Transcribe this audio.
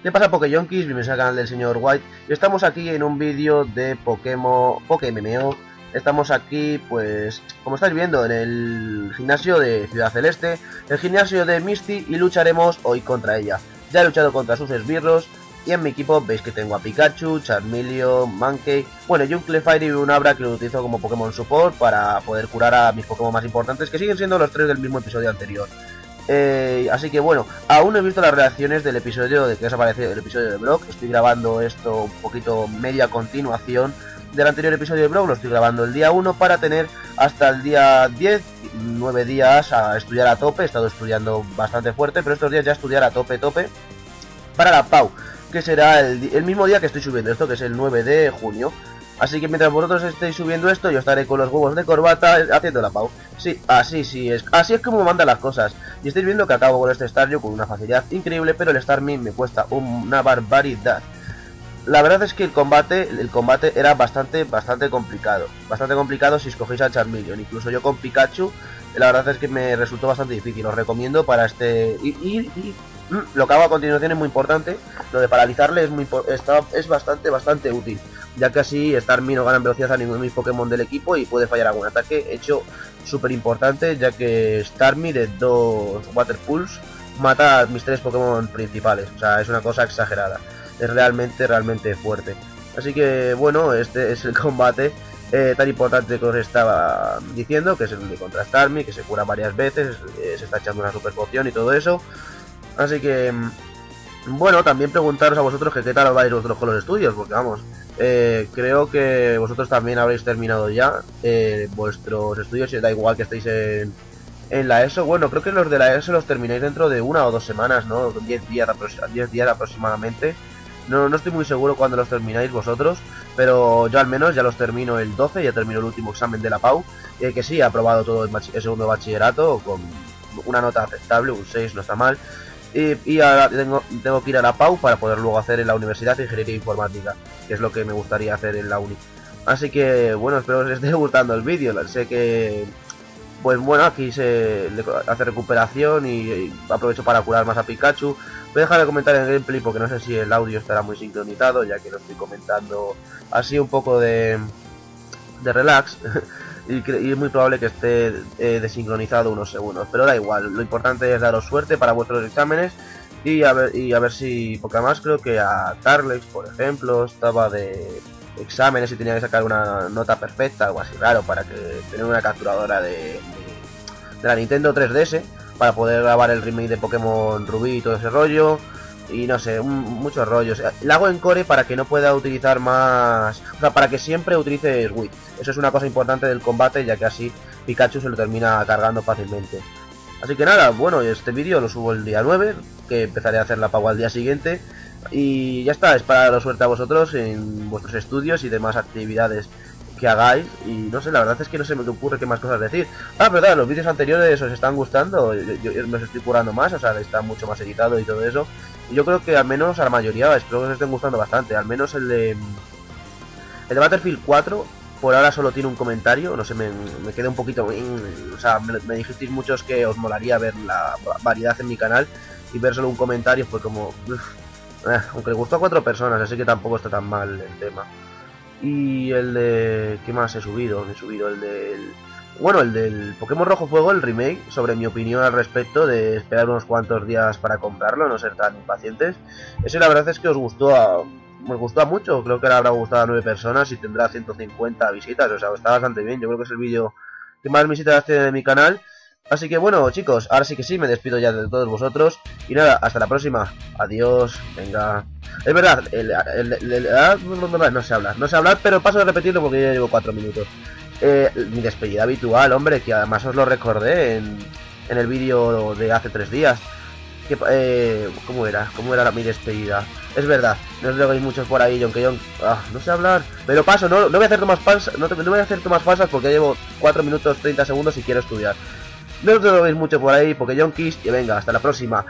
¿Qué pasa Pokéyonkis? Bienvenidos al canal del señor White y estamos aquí en un vídeo de Pokémon Pokémon Estamos aquí, pues, como estáis viendo, en el gimnasio de Ciudad Celeste, el gimnasio de Misty y lucharemos hoy contra ella. Ya he luchado contra sus esbirros y en mi equipo veis que tengo a Pikachu, Charmeleon, Mankey, bueno y un Clefairy y un Abra que lo utilizo como Pokémon Support para poder curar a mis Pokémon más importantes que siguen siendo los tres del mismo episodio anterior. Eh, así que bueno, aún no he visto las reacciones del episodio de que os ha parecido el episodio de blog. Estoy grabando esto un poquito media continuación del anterior episodio de blog. Lo estoy grabando el día 1 para tener hasta el día 10, 9 días a estudiar a tope. He estado estudiando bastante fuerte, pero estos días ya estudiar a tope, tope. Para la PAU, que será el, el mismo día que estoy subiendo esto, que es el 9 de junio. Así que mientras vosotros estéis subiendo esto, yo estaré con los huevos de corbata haciendo la pau. Sí, así sí es. Así es como mandan las cosas. Y estáis viendo que acabo con este Staryu con una facilidad increíble, pero el Starmie me cuesta una barbaridad. La verdad es que el combate, el combate era bastante, bastante complicado. Bastante complicado si escogéis a Charmeleon. Incluso yo con Pikachu, la verdad es que me resultó bastante difícil. Os recomiendo para este... y, mm, lo que hago a continuación es muy importante. Lo de paralizarle es, muy, está, es bastante, bastante útil ya que así Starmie no gana en velocidad a ninguno de mis Pokémon del equipo y puede fallar algún ataque, hecho súper importante, ya que Starmie de dos Water Pulse mata a mis tres Pokémon principales, o sea, es una cosa exagerada, es realmente, realmente fuerte. Así que bueno, este es el combate eh, tan importante que os estaba diciendo, que es el de contra Starmie, que se cura varias veces, eh, se está echando una super poción y todo eso. Así que, mm, bueno, también preguntaros a vosotros que qué tal os vais vosotros con los estudios, porque vamos, eh, creo que vosotros también habréis terminado ya eh, vuestros estudios, da igual que estéis en, en, la ESO. Bueno, creo que los de la ESO los termináis dentro de una o dos semanas, ¿no? 10 días, 10 días aproximadamente. No, no estoy muy seguro cuándo los termináis vosotros, pero yo al menos ya los termino el 12, ya termino el último examen de la PAU, que sí, he aprobado todo el, el segundo bachillerato con una nota aceptable, un 6, no está mal. Y, ahora tengo, que ir a la PAU para poder luego hacer en la Universidad Ingeniería Informática, que es lo que me gustaría hacer en la uni. Así que, bueno, espero que os esté gustando el vídeo. Sé que, pues bueno, aquí se hace recuperación y, aprovecho para curar más a Pikachu. Voy a dejar de comentar en el gameplay porque no sé si el audio estará muy sincronizado, ya que lo estoy comentando así un poco de, de relax. y, es muy probable que esté eh, desincronizado unos segundos. Pero da igual, lo importante es daros suerte para vuestros exámenes y a ver, y a ver si, porque además creo que a Tarlex, por ejemplo, estaba de exámenes y tenía que sacar una nota perfecta, algo así raro, para que tener una capturadora de, de, de la Nintendo 3DS para poder grabar el remake de Pokémon Rubí y todo ese rollo y no sé, muchos rollos. La hago en core para que no pueda utilizar más... O sea, para que siempre utilice Wii. Eso es una cosa importante del combate, ya que así Pikachu se lo termina cargando fácilmente. Así que nada, bueno, este vídeo lo subo el día 9, que empezaré a hacer la pago al día siguiente. Y ya está, es para daros suerte a vosotros en vuestros estudios y demás actividades que hagáis y no sé, la verdad es que no se me ocurre qué más cosas decir. Ah, verdad, los vídeos anteriores os están gustando, yo, me os estoy curando más, o sea, está mucho más editado y todo eso. Y yo creo que al menos a la mayoría espero que os estén gustando bastante, al menos el de... El de Battlefield 4 por ahora solo tiene un comentario, no sé, me, me quedé un poquito... O sea, me, dijisteis muchos que os molaría ver la variedad en mi canal y ver solo un comentario fue como... Eh, aunque le gustó a cuatro personas, así que tampoco está tan mal el tema. Y el de... ¿Qué más he subido? He subido el del... Bueno, el del Pokémon Rojo Fuego, el remake, sobre mi opinión al respecto de esperar unos cuantos días para comprarlo, no ser tan impacientes. Ese la verdad es que os gustó a... Gustó a mucho, creo que le habrá gustado a nueve personas y tendrá 150 visitas, o sea, está bastante bien. Yo creo que es el vídeo que más visitas tiene de mi canal. Así que bueno, chicos, ahora sí que sí, me despido ya de todos vosotros. Y nada, hasta la próxima. Adiós, venga. Es verdad, ah, no sé hablar, no sé hablar, pero paso de repetirlo porque ya llevo cuatro minutos. Eh, mi despedida habitual, hombre, que además os lo recordé en, en el vídeo de hace tres días. Que, eh, ¿Cómo era? ¿Cómo era mi despedida? Es verdad, no os veis muchos por ahí, John que John. Ah, no sé hablar. Pero paso, no, no voy a hacer tomas falsas, no, no, voy a hacer tomas falsas porque ya llevo 4 minutos 30 segundos y quiero estudiar. No os lo veis mucho por ahí, porque John Kiss, y venga, hasta la próxima.